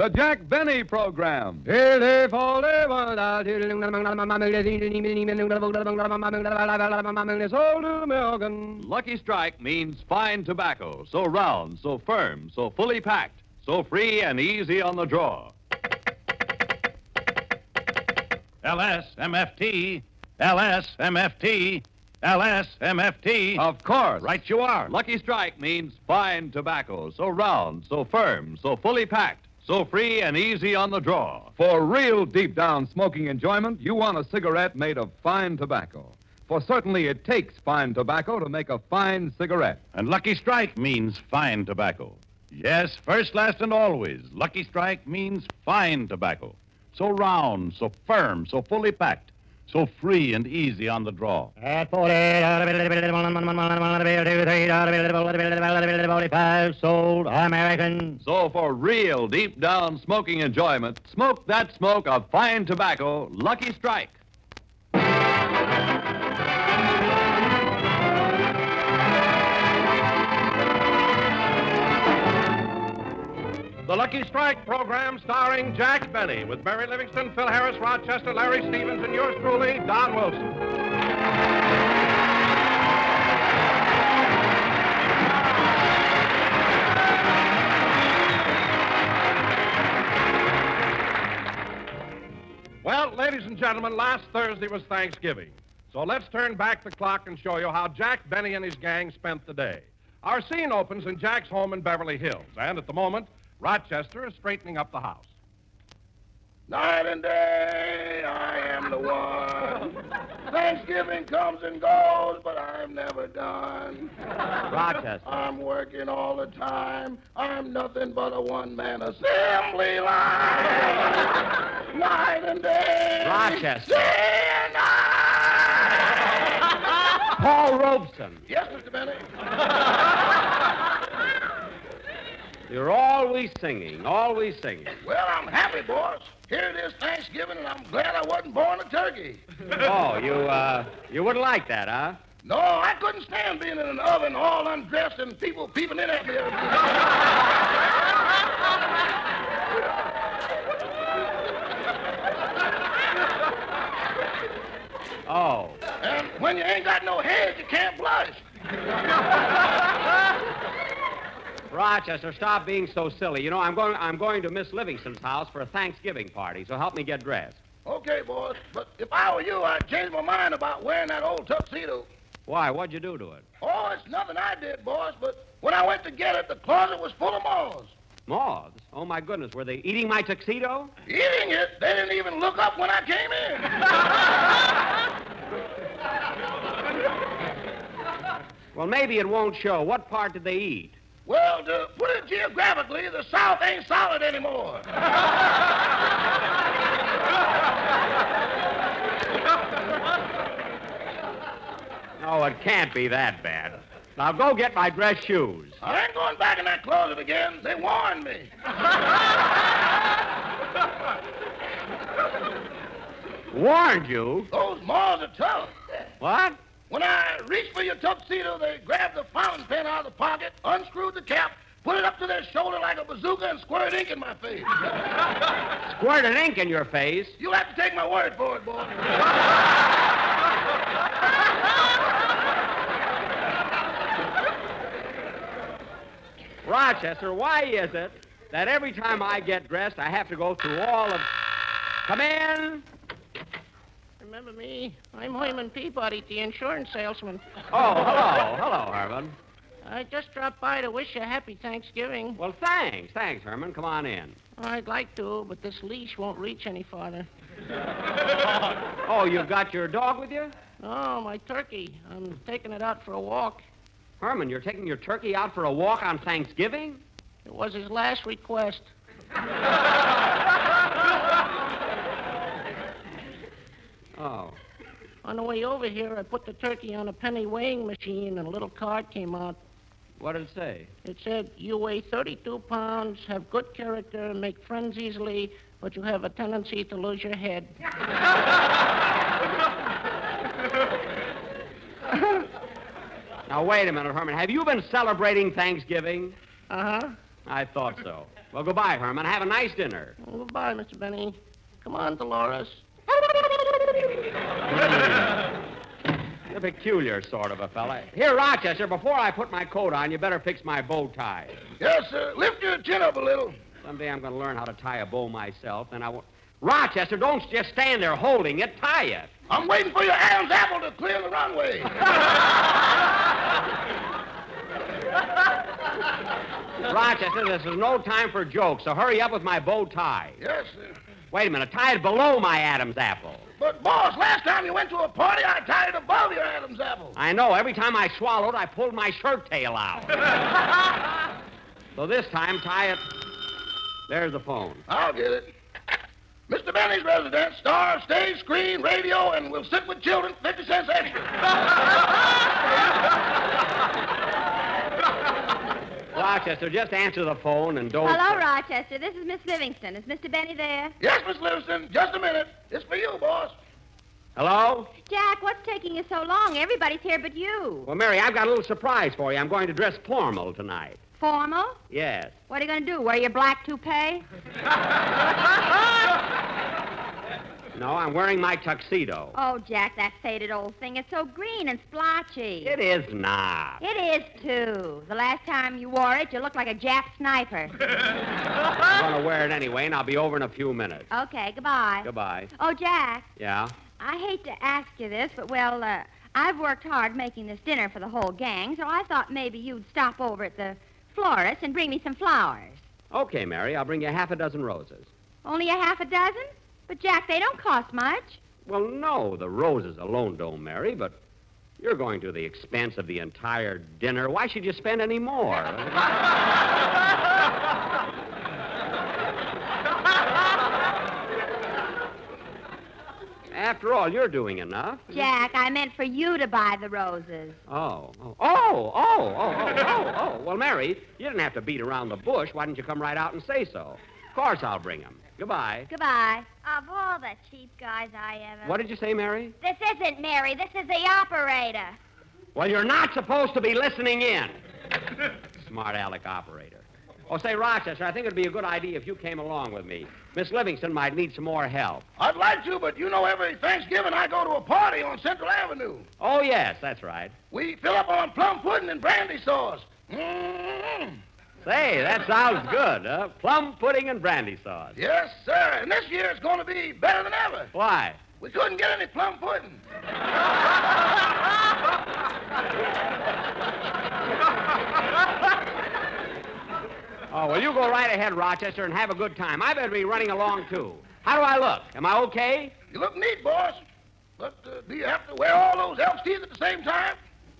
The Jack Benny Program. Lucky Strike means fine tobacco, so round, so firm, so fully packed, so free and easy on the draw. LSMFT, LSMFT, LSMFT. Of course. Right you are. Lucky Strike means fine tobacco, so round, so firm, so fully packed, so free and easy on the draw. For real deep down smoking enjoyment, you want a cigarette made of fine tobacco. For certainly it takes fine tobacco to make a fine cigarette. And Lucky Strike means fine tobacco. Yes, first, last, and always. Lucky Strike means fine tobacco. So round, so firm, so fully packed, so free and easy on the draw. At 40, sold American. So for real deep down smoking enjoyment, smoke that smoke of fine tobacco, Lucky Strike. The Lucky Strike program starring Jack Benny with Mary Livingstone, Phil Harris, Rochester, Larry Stevens, and yours truly, Don Wilson. Well, ladies and gentlemen, last Thursday was Thanksgiving. So let's turn back the clock and show you how Jack Benny and his gang spent the day. Our scene opens in Jack's home in Beverly Hills, and at the moment, Rochester is straightening up the house. Night and day, I am the one. Thanksgiving comes and goes, but I'm never done. Rochester. I'm working all the time. I'm nothing but a one-man assembly line. Night and day. Rochester. Day and night. Paul Robeson. Yes, Mr. Benny. You're always singing, always singing. Well, I'm happy, boss. Here it is Thanksgiving, and I'm glad I wasn't born a turkey. Oh, you, uh, you wouldn't like that, huh? No, I couldn't stand being in an oven all undressed and people peeping in at me. Oh. and when you ain't got no head, you can't blush. Rochester, stop being so silly. You know, I'm going, I'm going to Miss Livingstone's house for a Thanksgiving party, so help me get dressed. Okay, boss, but if I were you, I'd change my mind about wearing that old tuxedo. Why? What'd you do to it? Oh, it's nothing I did, boss, but when I went to get it, the closet was full of moths. Moths? Oh, my goodness. Were they eating my tuxedo? Eating it, they didn't even look up when I came in. Well, maybe it won't show. What part did they eat? Well, to put it geographically, the South ain't solid anymore. no, it can't be that bad. Now go get my dress shoes. I ain't going back in that closet again. They warned me. Warned you? Those moths are tough. What? When I reached for your tuxedo, they grabbed the fountain pen out of the pocket, unscrewed the cap, put it up to their shoulder like a bazooka, and squirted ink in my face. Squirted ink in your face. You'll have to take my word for it, boy. Rochester, why is it that every time I get dressed, I have to go through all of. Come in. Remember me? I'm Herman Peabody, the insurance salesman. Oh, hello. Hello, Herman. I just dropped by to wish you a happy Thanksgiving. Well, thanks. Thanks, Herman. Come on in. I'd like to, but this leash won't reach any farther. Oh, you've got your dog with you? Oh, my turkey. I'm taking it out for a walk. Herman, you're taking your turkey out for a walk on Thanksgiving? It was his last request. Oh. On the way over here, I put the turkey on a penny weighing machine, and a little card came out. What did it say? It said, You weigh 32 pounds, have good character, make friends easily, but you have a tendency to lose your head. Now, wait a minute, Herman. Have you been celebrating Thanksgiving? Uh huh. I thought so. Well, goodbye, Herman. Have a nice dinner. Oh, goodbye, Mr. Benny. Come on, Dolores. Hmm. A peculiar sort of a fella. Here, Rochester, before I put my coat on, you better fix my bow tie. Yes, sir. Lift your chin up a little. Someday I'm going to learn how to tie a bow myself, and I won't. Rochester, don't just stand there holding it. Tie it. I'm waiting for your Adam's apple to clear the runway. Rochester, this is no time for jokes, so hurry up with my bow tie. yes, sir. Wait a minute. Tie it below my Adam's apple. But, boss, last time you went to a party, I tied it above your Adam's apple. I know. Every time I swallowed, I pulled my shirt tail out. so this time, tie it. There's the phone. I'll get it. Mr. Benny's residence, star, stage, screen, radio, and we'll sit with children, 50 cents extra. Rochester, just answer the phone and don't. Hello, Rochester. This is Miss Livingstone. Is Mr. Benny there? yes, Miss Livingstone, just a minute. It's for you, boss. Hello? Jack, what's taking you so long? Everybody's here but you. Well, Mary, I've got a little surprise for you. I'm going to dress formal tonight. Formal? Yes. What are you going to do? Wear your black toupee? No, I'm wearing my tuxedo. Oh, Jack, that faded old thing. It's so green and splotchy. It is not. It is, too. The last time you wore it, you looked like a Jap sniper. I'm going to wear it anyway, and I'll be over in a few minutes. okay, goodbye. Goodbye. Oh, Jack, Yeah? I hate to ask you this, but, well, uh, I've worked hard making this dinner for the whole gang, so I thought maybe you'd stop over at the florist and bring me some flowers. Okay, Mary, I'll bring you half a dozen roses. Only a half a dozen? But, Jack, they don't cost much. Well, no, the roses alone don't, Mary, but you're going to the expense of the entire dinner. Why should you spend any more? After all, you're doing enough. Jack, I meant for you to buy the roses. Oh, oh, oh, oh, oh, oh, oh, oh. Well, Mary, you didn't have to beat around the bush. Why didn't you come right out and say so? Of course I'll bring them. Goodbye. Goodbye. Of all the cheap guys I ever. What did you say, Mary? This isn't Mary. This is the operator. Well, you're not supposed to be listening in. Smart aleck operator. Oh, say, Rochester, I think it'd be a good idea if you came along with me. Miss Livingstone might need some more help. I'd like to, but you know every Thanksgiving I go to a party on Central Avenue. Oh, yes, that's right. We fill up on plum pudding and brandy sauce. mm Say, that sounds good, huh? Plum pudding and brandy sauce. Yes, sir. And this year it's going to be better than ever. Why? We couldn't get any plum pudding. Oh, well, you go right ahead, Rochester, and have a good time. I better be running along, too. How do I look? Am I okay? You look neat, boss. But uh, do you have to wear all those elk's teeth at the same time?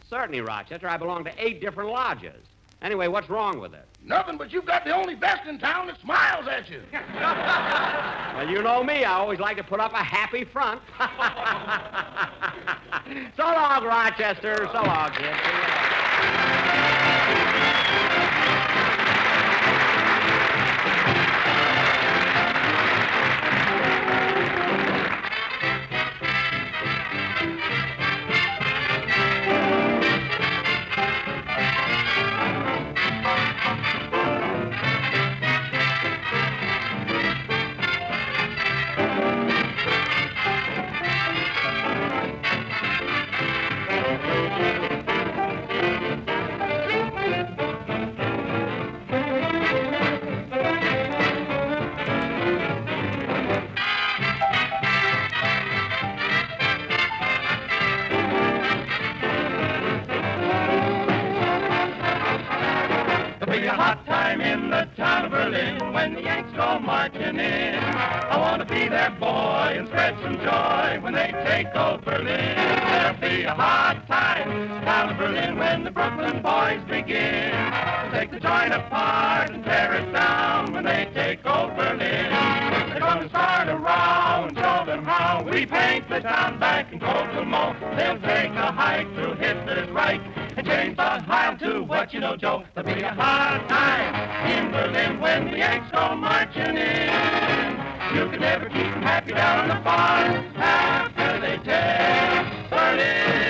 Certainly, Rochester. I belong to eight different lodges. Anyway, what's wrong with it? Nothing, but you've got the only vest in town that smiles at you. Well, you know me. I always like to put up a happy front. so long, Rochester. So long, kid. Apart and it down when they take old Berlin. They're to start a row and show them how we paint the town back in Kokomo. They'll take a hike through Hitler's Reich and change the Heil to what you know, Joe. There'll be a hard time in Berlin when the Yanks go marching in. You can never keep them happy down on the farm after they take Berlin.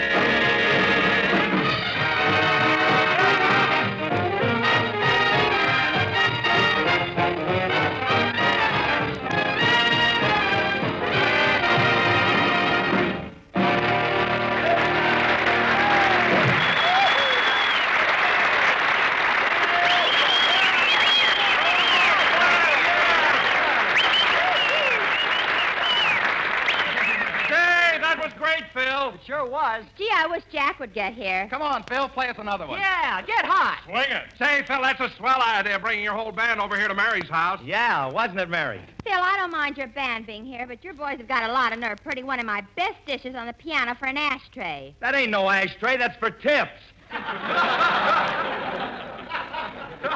It sure was. Gee, I wish Jack would get here. Come on, Phil, play us another one. Yeah, get hot. Swing it. Say, Phil, that's a swell idea, bringing your whole band over here to Mary's house. Yeah, wasn't it, Mary? Phil, I don't mind your band being here, but your boys have got a lot of nerve putting one of my best dishes on the piano for an ashtray. That ain't no ashtray, that's for tips.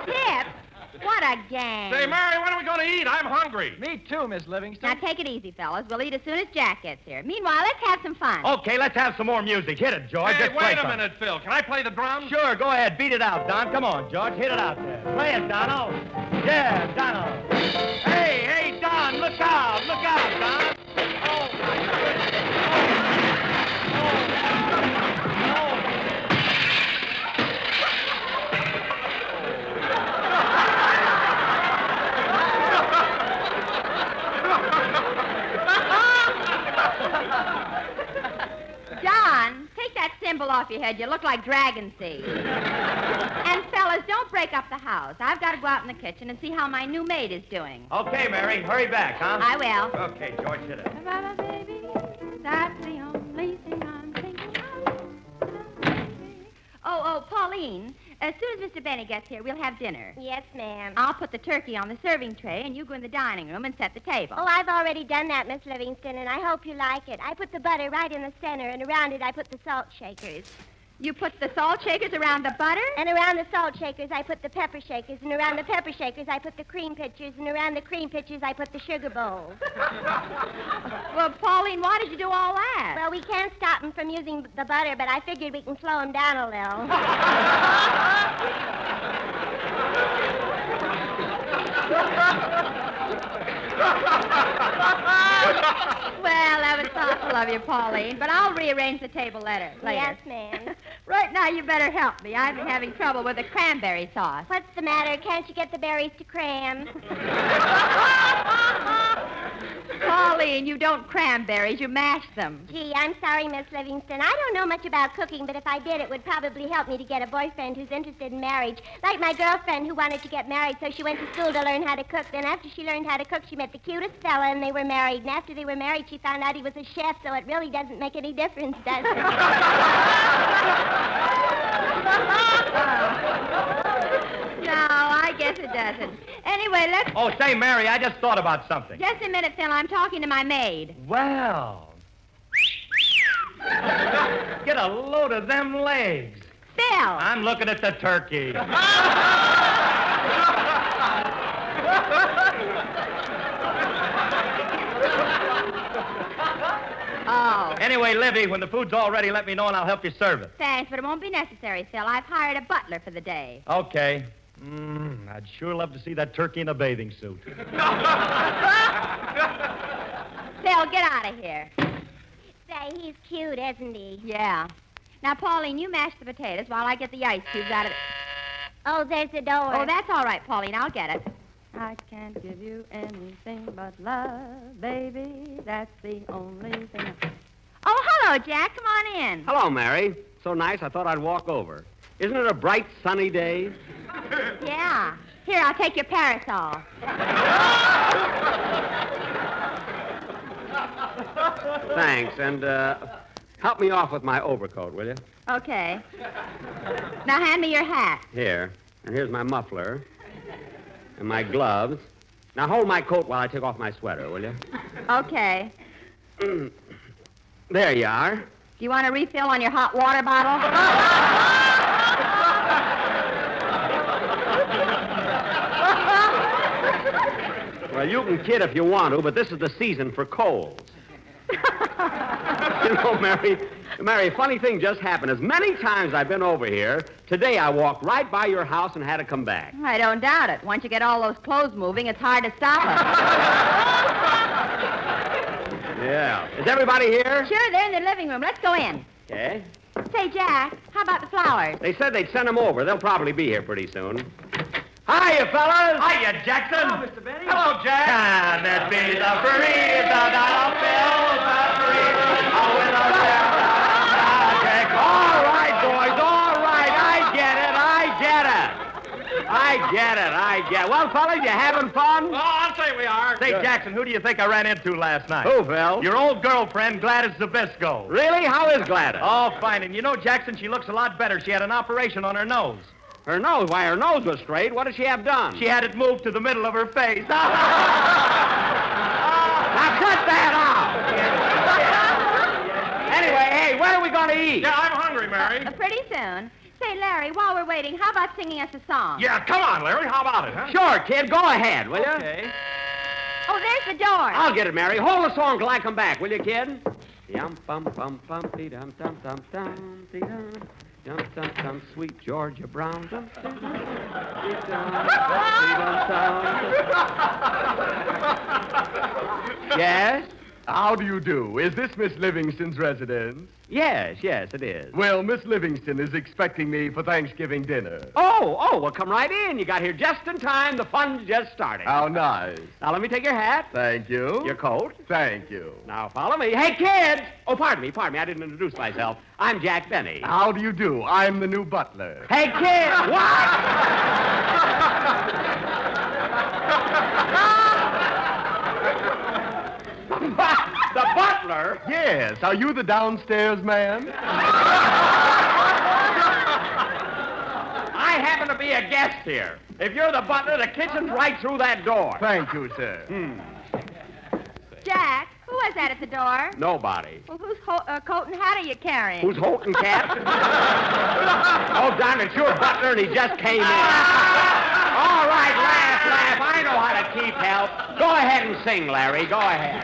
Tip? What a gang. Say, Mary, when are we going to eat? I'm hungry. Me too, Miss Livingstone. Now take it easy, fellas. We'll eat as soon as Jack gets here. Meanwhile, let's have some fun. Okay, let's have some more music. Hit it, George. hey, Just play wait a something. minute, Phil. Can I play the drums? Sure, go ahead. Beat it out, Don. Come on, George. Hit it out there. Play it, Donald. Yeah, Donald. Hey, hey, Don, look out. Look out, Don. Off your head. You look like dragon seed. and fellas, don't break up the house. I've got to go out in the kitchen and see how my new maid is doing. Okay, Mary, hurry back, huh? I will. Okay, George, hit it. Ba-ba, baby, that's the only thing I'm thinking of. Oh, oh, Pauline, as soon as Mr. Benny gets here, we'll have dinner. Yes, ma'am. I'll put the turkey on the serving tray, and you go in the dining room and set the table. Oh, I've already done that, Miss Livingstone, and I hope you like it. I put the butter right in the center, and around it I put the salt shakers. You put the salt shakers around the butter? And around the salt shakers I put the pepper shakers, and around the pepper shakers I put the cream pitchers, and around the cream pitchers I put the sugar bowls. Well, Pauline, why did you do all that? Well, we can't stop them from using the butter, but I figured we can slow them down a little. well, that was thoughtful of you, Pauline, but I'll rearrange the table later. later. Yes, ma'am. Right now, you better help me. I've been having trouble with the cranberry sauce. What's the matter? Can't you get the berries to cram? Pauline, you don't cranberries, you mash them. Gee, I'm sorry, Miss Livingstone. I don't know much about cooking, but if I did, it would probably help me to get a boyfriend who's interested in marriage. Like my girlfriend who wanted to get married, so she went to school to learn how to cook. Then after she learned how to cook, she met the cutest fella, and they were married. And after they were married, she found out he was a chef, so it really doesn't make any difference, does it? No, I guess it doesn't. Anyway, let's. Oh, say, Mary, I just thought about something. Just a minute, Phil. I'm talking to my maid. Well. Get a load of them legs. Phil! I'm looking at the turkey. Oh. Anyway, Livy, when the food's all ready, let me know and I'll help you serve it. Thanks, but it won't be necessary, Phil. I've hired a butler for the day. Okay. Mm, I'd sure love to see that turkey in a bathing suit. Phil, get out of here. Say, he's cute, isn't he? Yeah. Now, Pauline, you mash the potatoes while I get the ice cubes out of it. Oh, there's the door. Oh, that's all right, Pauline. I'll get it. I can't give you anything but love, baby. That's the only thing. I... Oh, hello, Jack. Come on in. Hello, Mary. So nice, I thought I'd walk over. Isn't it a bright, sunny day? Yeah. Here, I'll take your parasol. Thanks, and uh, help me off with my overcoat, will you? Okay. Now hand me your hat. Here. And here's my muffler. And my gloves. Now hold my coat while I take off my sweater, will you? Okay. There you are. Do you want a refill on your hot water bottle? Well, you can kid if you want to, but this is the season for colds. you know, Mary, Mary, funny thing just happened. As many times I've been over here, today I walked right by your house and had to come back. I don't doubt it. Once you get all those clothes moving, it's hard to stop them. Yeah. Is everybody here? sure, they're in the living room. Let's go in. Okay. Say, Jack, how about the flowers? They said they'd send them over. They'll probably be here pretty soon. Hiya, fellas. Hiya, Jackson. Hello, Mr. Benny. Hello, Jack. Can it be the breeze, the dollar bills, the breeze? Oh, with a magic. All right, boys, all right. I get it, I get it. I get it, I get it. Well, fellas, you having fun? Oh, I'll say say we are. Say, Jackson, who do you think I ran into last night? Who, Phil? Your old girlfriend, Gladys Zybisco. Really? How is Gladys? Oh, fine. And you know, Jackson, she looks a lot better. She had an operation on her nose. Her nose? Why, her nose was straight. What did she have done? She had it moved to the middle of her face. Now cut that out! anyway, hey, when are we going to eat? Yeah, I'm hungry, Mary. Uh, pretty soon. Say, Larry, while we're waiting, how about singing us a song? Yeah, come on, Larry. How about it, huh? Sure, kid. Go ahead, will you? Okay. Oh, there's the door. I'll get it, Mary. Hold the song till I come back, will you, kid? Yum bum bum bum dee dum dum dum dum dee dum. Dum dum dum sweet Georgia Brown. Dum dee dum dee dum dee dum dum. Yes? How do you do? Is this Miss Livingstone's residence? Yes, yes, it is. Well, Miss Livingstone is expecting me for Thanksgiving dinner. Oh, oh, well, come right in. You got here just in time. The fun's just starting. How nice. Now, let me take your hat, Thank you. your coat. Thank you. Now, follow me. Hey, kids! Oh, pardon me, pardon me. I didn't introduce myself. I'm Jack Benny. How do you do? I'm the new butler. Hey, kids! What? the butler? Yes. Are you the downstairs man? I happen to be a guest here. If you're the butler, the kitchen's right through that door. Thank you, sir. Hmm. Jack, who was that at the door? Nobody. Well, whose ho- uh, coat and hat are you carrying? Who's Holton Cat? oh, darn it, you're butler, and he just came in. All right, laugh, laugh. I know how to keep help. Go ahead and sing, Larry. Go ahead.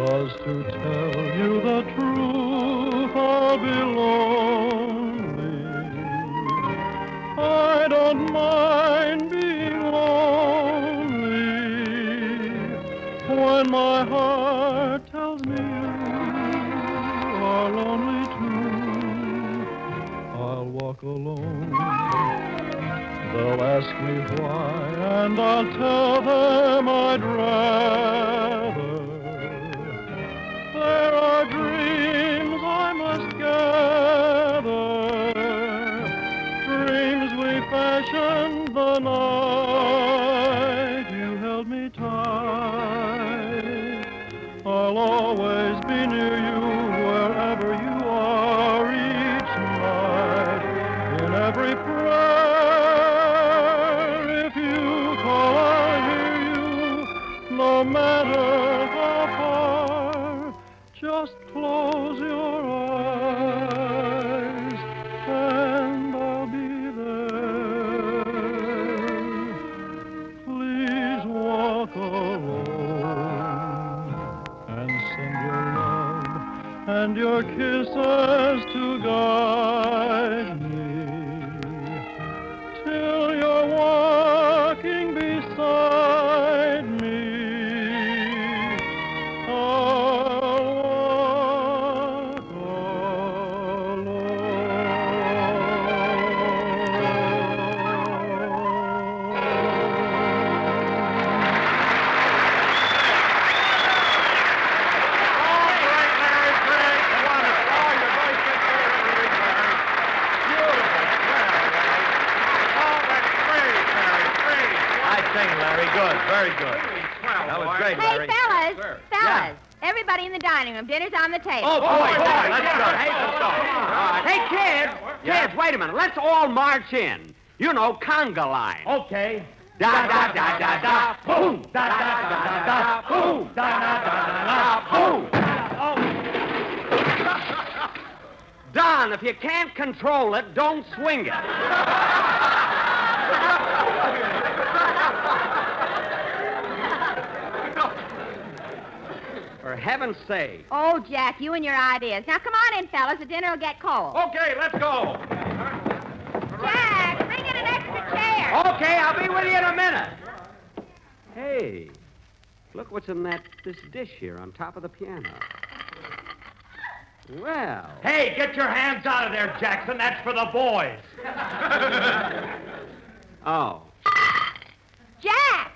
Because to tell you the truth I'll be lonely. I don't mind being lonely when my heart tells me you are lonely too. I'll walk alone. They'll ask me why, and I'll tell Dinner's on the table. Oh, boy, boy, let's let's go. go. Hey, let's go. All right. Hey, kids, kids, wait a minute. Let's all march in. You know, conga line. Okay. Da da da da da, boom. Da da da da da, boom. Da da da da da, boom. Don, if you can't control it, don't swing it. Heaven's sake. Oh, Jack, you and your ideas. Now, come on in, fellas. The dinner will get cold. Okay, let's go. Jack, bring in an extra chair. Okay, I'll be with you in a minute. Hey, look what's in that this dish here on top of the piano. Well. Hey, get your hands out of there, Jackson. That's for the boys. Oh. Jack!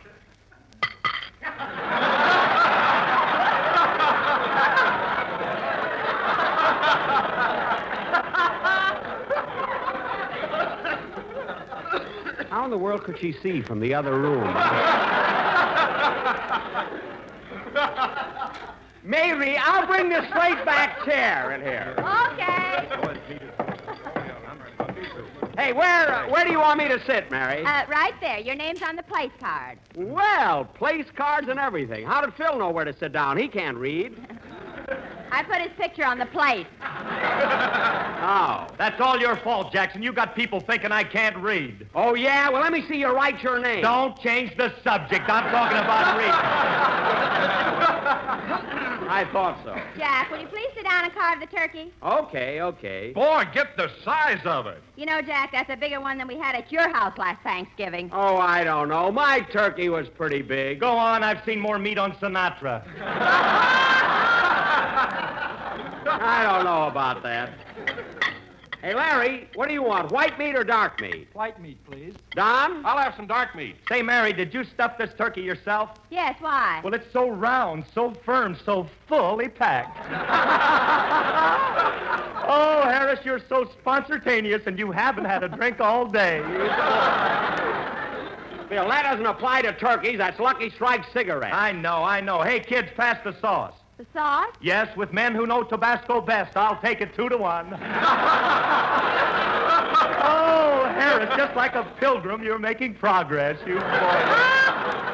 How in the world could she see from the other room? Mary, I'll bring the straight back chair in here. Okay. Hey, where uh, where do you want me to sit, Mary? Uh, right there. Your name's on the place card. Well, place cards and everything. How did Phil know where to sit down? He can't read. I put his picture on the plate. Oh. That's all your fault, Jackson. You got people thinking I can't read. Oh, yeah? Well, let me see you write your name. Don't change the subject. I'm talking about reading. I thought so. Jack, will you please sit down and carve the turkey? Okay, okay. Boy, get the size of it. You know, Jack, that's a bigger one than we had at your house last Thanksgiving. Oh, I don't know. My turkey was pretty big. Go on. I've seen more meat on Sinatra. I don't know about that. Hey, Larry, what do you want? White meat or dark meat? White meat, please. Don? I'll have some dark meat. Say, Mary, did you stuff this turkey yourself? Yes, why? Well, it's so round, so firm, so fully packed. oh, Harris, you're so spontaneous, and you haven't had a drink all day. Bill, that doesn't apply to turkeys. That's Lucky Strike cigarettes. I know, I know. Hey, kids, pass the sauce. The sauce? Yes, with men who know Tabasco best, I'll take it two to one. oh, Harris, just like a pilgrim, you're making progress, you boy.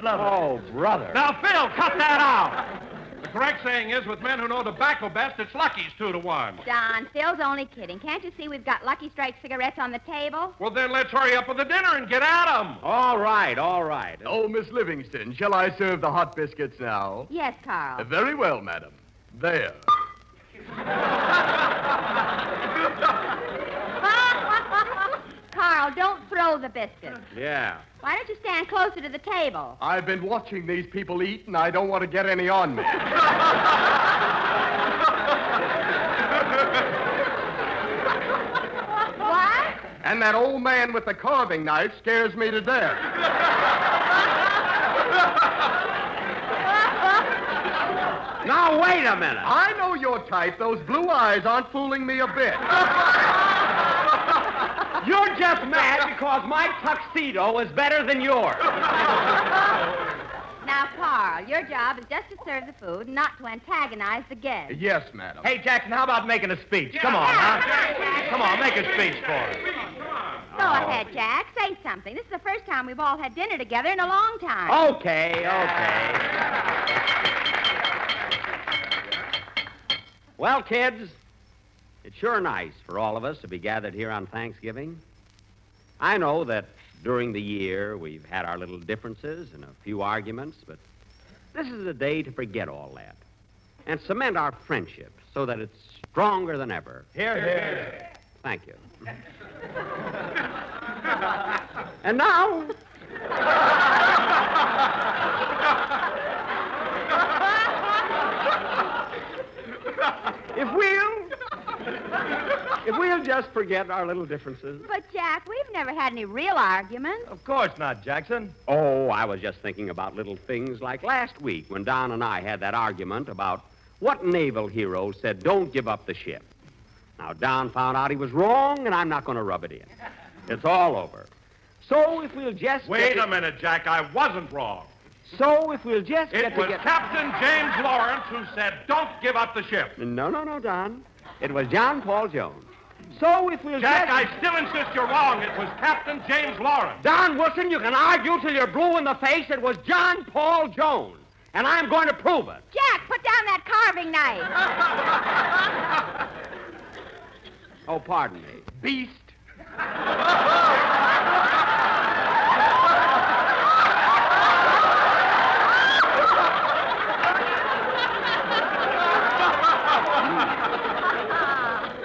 You love it. Oh, brother. Now, Phil, cut that out. The correct saying is, with men who know tobacco best, it's Lucky's two to one. Don, Phil's only kidding. Can't you see we've got Lucky Strike cigarettes on the table? Well, then let's hurry up with the dinner and get at 'em. All right, all right. Oh, Miss Livingstone, shall I serve the hot biscuits now? Yes, Carl. Uh, very well, madam. There. Carl, don't throw the biscuits. Yeah. Why don't you stand closer to the table? I've been watching these people eat, and I don't want to get any on me. What? And that old man with the carving knife scares me to death. Now, wait a minute. I know your type. Those blue eyes aren't fooling me a bit. You're just mad because my tuxedo is better than yours. Now, Carl, your job is just to serve the food, not to antagonize the guests. Yes, madam. Hey, Jackson, how about making a speech? Come on, huh? Come on, make a speech for us. Go ahead, Jack. Say something. This is the first time we've all had dinner together in a long time. Okay, okay. Well, kids, it's sure nice for all of us to be gathered here on Thanksgiving. I know that during the year we've had our little differences and a few arguments, but this is a day to forget all that and cement our friendship so that it's stronger than ever. Here, here. Thank you. and now. if we'll. If we'll just forget our little differences. But, Jack, we've never had any real arguments. Of course not, Jackson. Oh, I was just thinking about little things like last week when Don and I had that argument about what naval hero said, don't give up the ship. Now, Don found out he was wrong, and I'm not going to rub it in. It's all over. So if we'll just. Wait get a minute, Jack. I wasn't wrong. So if we'll just It get was together. Captain James Lawrence who said, don't give up the ship. No, no, no, Don. It was John Paul Jones. So if we'll Jack, just. I still insist you're wrong. It was Captain James Lawrence. Don Wilson, you can argue till you're blue in the face. It was John Paul Jones. And I'm going to prove it. Jack, put down that carving knife. Oh, pardon me. Beast.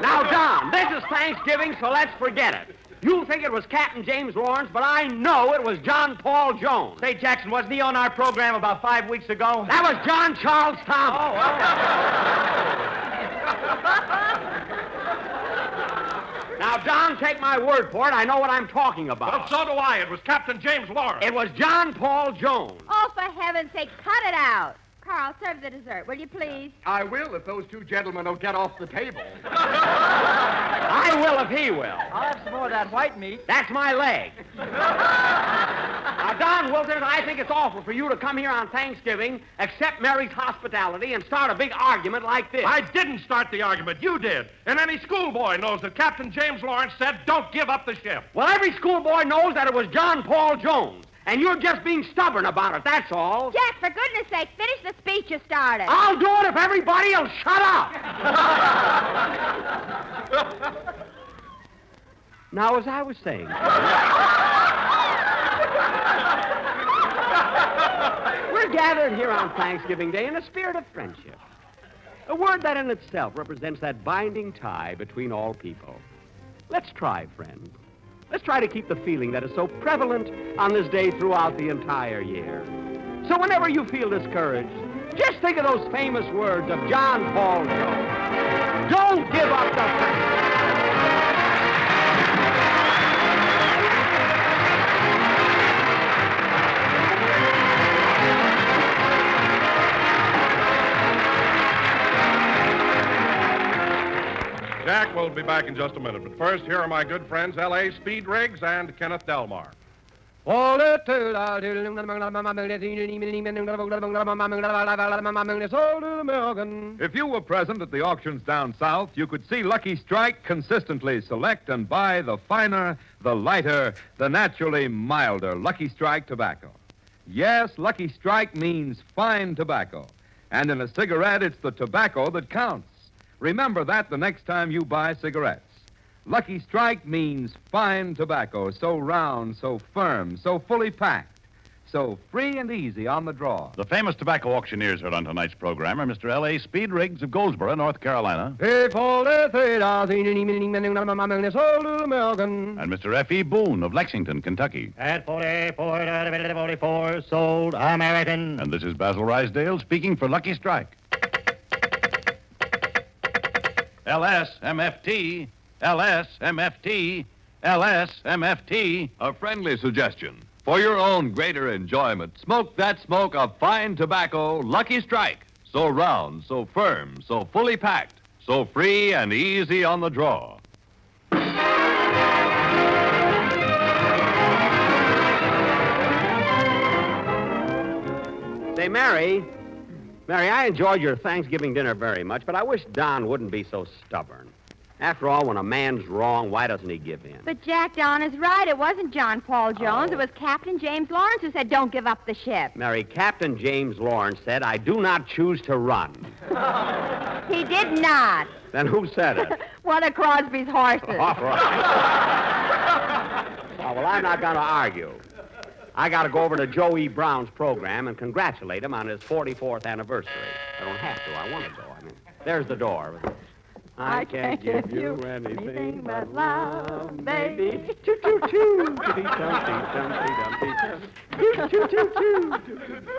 Now, Don, this is Thanksgiving, so let's forget it. You think it was Captain James Lawrence, but I know it was John Paul Jones. Say, Jackson, wasn't he on our program about five weeks ago? That was John Charles Thomas. Oh, Now, Don, take my word for it. I know what I'm talking about. Well, so do I. It was Captain James Lawrence. It was John Paul Jones. Oh, for heaven's sake, cut it out. Carl, serve the dessert, will you please? I will if those two gentlemen will get off the table. I will if he will. I'll have some more of that white meat. That's my leg. now, Don Wilson, I think it's awful for you to come here on Thanksgiving, accept Mary's hospitality, and start a big argument like this. I didn't start the argument. You did. And any schoolboy knows that Captain James Lawrence said, don't give up the ship. Well, every schoolboy knows that it was John Paul Jones. And you're just being stubborn about it, that's all. Jack, for goodness sake, finish the speech you started. I'll do it if everybody will shut up. now, as I was saying. We're gathered here on Thanksgiving Day in a spirit of friendship. A word that in itself represents that binding tie between all people. Let's try, friends. Let's try to keep the feeling that is so prevalent on this day throughout the entire year. So whenever you feel discouraged, just think of those famous words of John Paul Jones. Will be back in just a minute. But first, here are my good friends, L.A. Speed Riggs and Kenneth Delmar. If you were present at the auctions down south, you could see Lucky Strike consistently select and buy the finer, the lighter, the naturally milder Lucky Strike tobacco. Yes, Lucky Strike means fine tobacco. And in a cigarette, it's the tobacco that counts. Remember that the next time you buy cigarettes. Lucky Strike means fine tobacco, so round, so firm, so fully packed, so free and easy on the draw. The famous tobacco auctioneers heard on tonight's program are Mr. L.A. Speed Riggs of Goldsboro, North Carolina, and Mr. F.E. Boone of Lexington, Kentucky. At 44, 44, sold American. And this is Basil Ruysdael speaking for Lucky Strike. LSMFT, LSMFT, LSMFT. A friendly suggestion. For your own greater enjoyment, smoke that smoke of fine tobacco, Lucky Strike. So round, so firm, so fully packed, so free and easy on the draw. Say, Mary, Mary, I enjoyed your Thanksgiving dinner very much, but I wish Don wouldn't be so stubborn. After all, when a man's wrong, why doesn't he give in? But Jack Don is right. It wasn't John Paul Jones. It oh. was Captain James Lawrence who said, don't give up the ship. Mary, Captain James Lawrence said, I do not choose to run. He did not. Then who said it? One of Crosby's horses. All right. oh, well, I'm not going to argue. I got to go over to Joe E. Brown's program and congratulate him on his 44th anniversary. I don't have to. I want to go. I mean, there's the door. I can't give you anything but love, baby. Choo choo choo. Choo choo choo choo.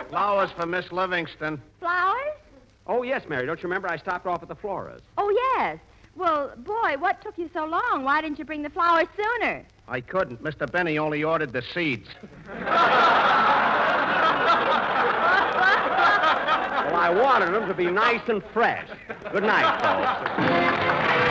Flowers for Miss Livingstone. Flowers? Oh yes, Mary. Don't you remember I stopped off at the Floras? Oh, yes. Well, boy, what took you so long? Why didn't you bring the flowers sooner? I couldn't. Mr. Benny only ordered the seeds. Well, I wanted them to be nice and fresh. Good night, folks.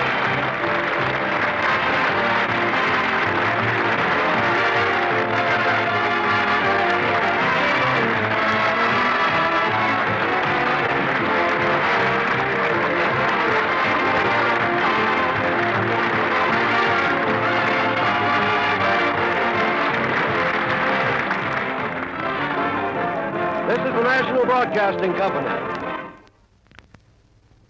Broadcasting Company.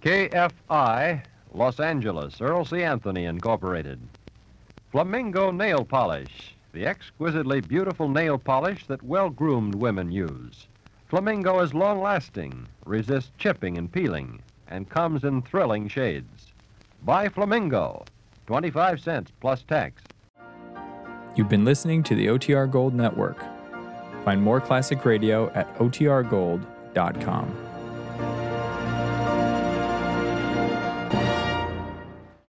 KFI, Los Angeles, Earl C. Anthony Incorporated. Flamingo Nail Polish, the exquisitely beautiful nail polish that well groomed women use. Flamingo is long lasting, resists chipping and peeling, and comes in thrilling shades. Buy Flamingo, 25 cents plus tax. You've been listening to the OTR Gold Network. Find more classic radio at otrgold.com www.thebrandingcoach.com.